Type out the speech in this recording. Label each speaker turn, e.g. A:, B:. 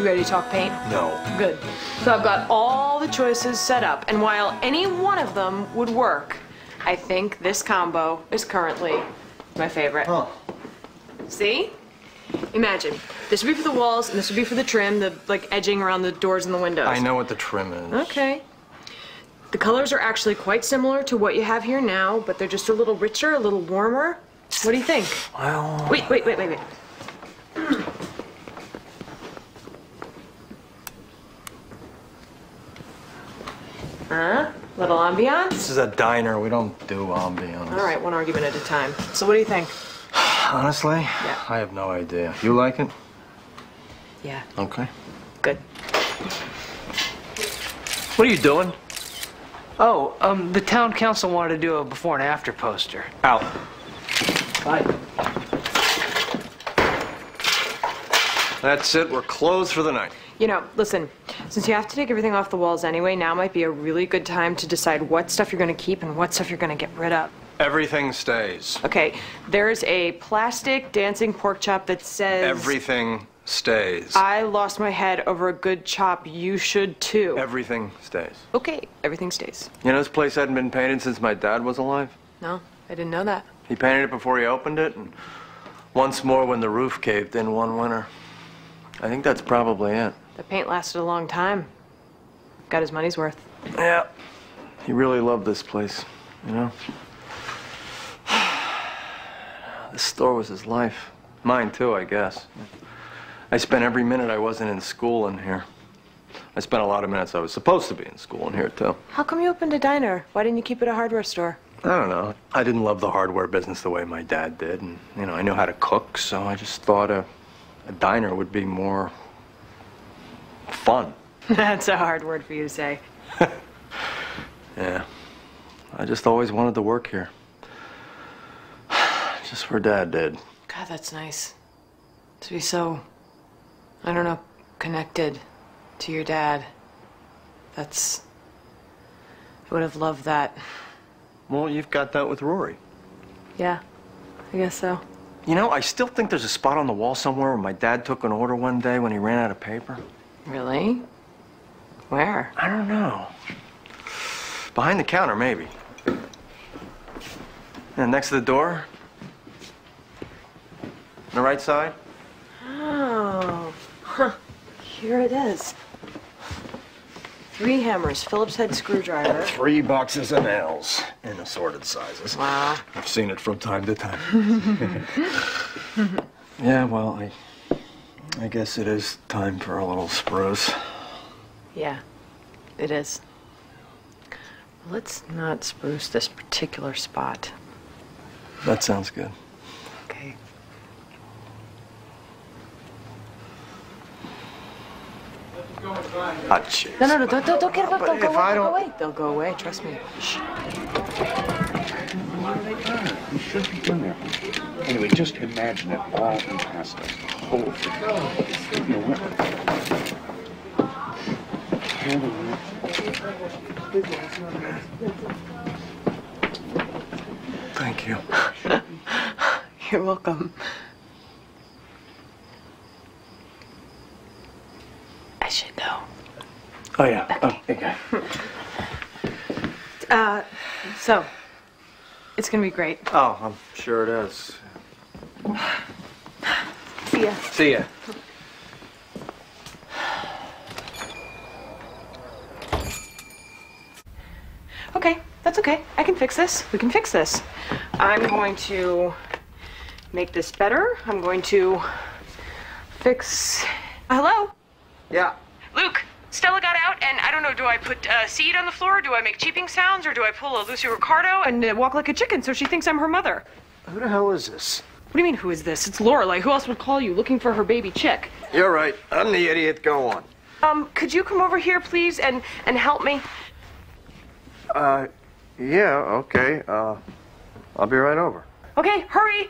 A: You ready to talk paint?
B: No.
A: Good. So I've got all the choices set up, and while any one of them would work, I think this combo is currently my favorite.
B: Huh.
A: See? Imagine. This would be for the walls, and this would be for the trim, the like edging around the doors and the windows.
B: I know what the trim is.
A: Okay. The colors are actually quite similar to what you have here now, but they're just a little richer, a little warmer. What do you think?
B: Well,
A: Wait, wait, wait, wait, wait. Huh? Little ambiance?
B: this is a diner. We don't do ambiance.
A: All right, one argument at a time. So what do you think?
B: Honestly, yeah. I have no idea. You like it?
A: Yeah,
B: Okay.
A: good.
B: What are you doing?
C: Oh, um, the town council wanted to do a before and after poster.
B: Out.
C: Bye.
B: That's it. We're closed for the night.
A: You know, listen, since you have to take everything off the walls anyway, now might be a really good time to decide what stuff you're gonna keep and what stuff you're gonna get rid of.
B: Everything stays.
A: Okay, there's a plastic dancing pork chop that says
B: Everything stays.
A: I lost my head over a good chop. You should too.
B: Everything stays.
A: okay, everything stays.
B: You know, this place hadn't been painted since my dad was alive.
A: No, I didn't know that.
B: He painted it before he opened it, and once more when the roof caved in one winter. I think that's probably it.
A: The paint lasted a long time. Got his money's worth.
B: Yeah. He really loved this place, you know? This store was his life. Mine too, I guess. I spent every minute I wasn't in school in here. I spent a lot of minutes I was supposed to be in school in here too.
A: How come you opened a diner? Why didn't you keep it a hardware store?
B: I don't know. I didn't love the hardware business the way my dad did, and you know, I knew how to cook, so I just thought a, a diner would be more fun.
A: That's a hard word for you to say.
B: Yeah. I just always wanted to work here. Just where Dad did.
A: God, that's nice. To be so, I don't know, connected to your dad. That's. I would have loved that.
B: Well, you've got that with Rory.
A: Yeah, I guess so.
B: You know, I still think there's a spot on the wall somewhere where my dad took an order one day when he ran out of paper.
A: Really? Where?
B: I don't know. Behind the counter, maybe. And next to the door? On the right side?
A: Oh, huh. Here it is. Three hammers, Phillips head screwdriver.
B: Three boxes of nails in assorted sizes.
A: Wow.
B: I've seen it from time to time. yeah, well, I, I guess it is time for a little spruce.
A: Yeah, it is. Let's not spruce this particular spot.
B: That sounds good. Ah, jeez.
A: No, no, no, don't, don't, don't get up.
B: But
A: Don't go
B: if
A: away.
B: I
A: Don't go away. They'll go away. Trust me. Shh.
D: You should be in there. Anyway, just imagine it all in pasta. The whole thing. You know what? Hold on.
B: Thank you.
A: You're welcome. Should go.
B: Oh, yeah. Oh, okay.
A: Uh, so, it's gonna be great.
B: Oh, I'm sure it is.
A: See ya.
B: See ya.
A: Okay, that's okay. I can fix this. We can fix this. I'm going to make this better. I'm going to fix. Hello?
B: Yeah.
A: Luke, Stella got out, and I don't know, do I put uh, seed on the floor? Do I make cheeping sounds? Or do I pull a Lucy Ricardo and uh, walk like a chicken so she thinks I'm her mother?
B: Who the hell is this?
A: What do you mean, who is this? It's Lorelai. Who else would call you looking for her baby chick?
B: You're right. I'm the idiot. Go on.
A: Um, could you come over here, please, and, and help me?
B: Uh, yeah, okay. Uh, I'll be right over.
A: Okay, hurry!